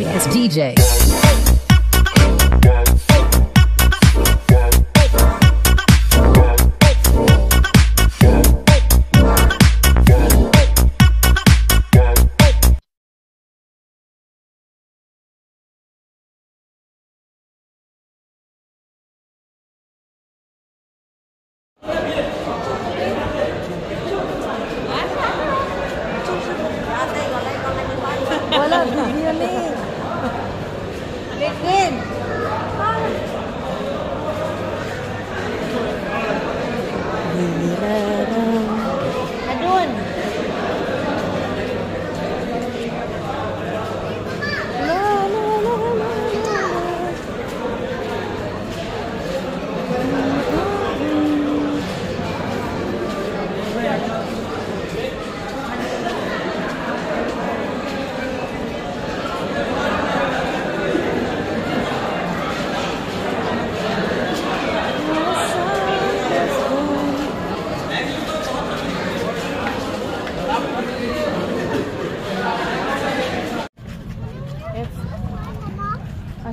It's DJ.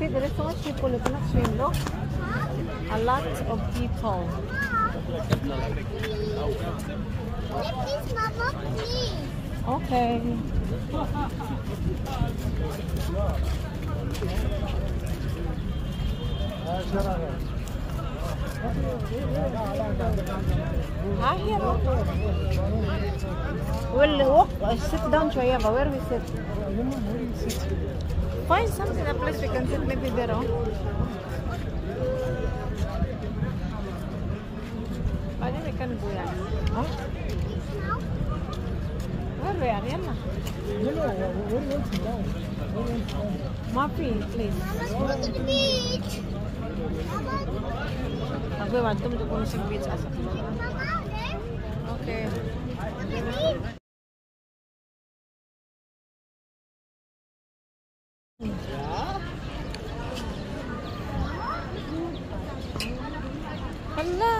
See there is so much people. You cannot swim, look. A lot of people. Okay. We'll walk, uh, sit down, Shoyaba. Where we sit? Find something, a place we can sit maybe there. Oh. Pwede we can go yan. Huh? Where we are? Yan na. Mafi, please. Mama, let's go to the beach. Mama,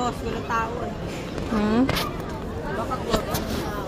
close ko na tao eh. Hmm? Baka close.